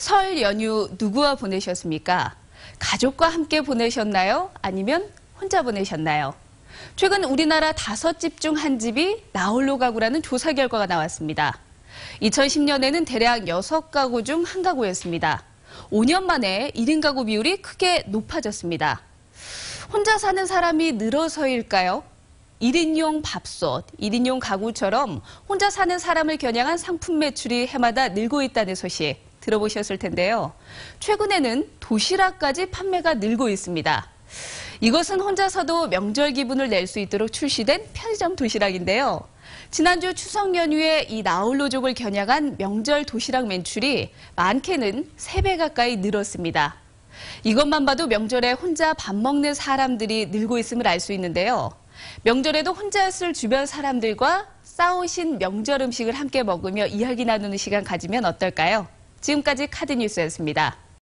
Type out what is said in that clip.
설 연휴 누구와 보내셨습니까? 가족과 함께 보내셨나요? 아니면 혼자 보내셨나요? 최근 우리나라 다섯 집 중 한 집이 나홀로 가구라는 조사 결과가 나왔습니다. 2010년에는 대략 여섯 가구 중 한 가구였습니다. 5년 만에 1인 가구 비율이 크게 높아졌습니다. 혼자 사는 사람이 늘어서일까요? 1인용 밥솥, 1인용 가구처럼 혼자 사는 사람을 겨냥한 상품 매출이 해마다 늘고 있다는 소식 들어보셨을 텐데요. 최근에는 도시락까지 판매가 늘고 있습니다. 이것은 혼자서도 명절 기분을 낼 수 있도록 출시된 편의점 도시락인데요. 지난주 추석 연휴에 이 나홀로족을 겨냥한 명절 도시락 매출이 많게는 3배 가까이 늘었습니다. 이것만 봐도 명절에 혼자 밥 먹는 사람들이 늘고 있음을 알 수 있는데요. 명절에도 혼자였을 주변 사람들과 싸우신 명절 음식을 함께 먹으며 이야기 나누는 시간 가지면 어떨까요? 지금까지 카드뉴스였습니다.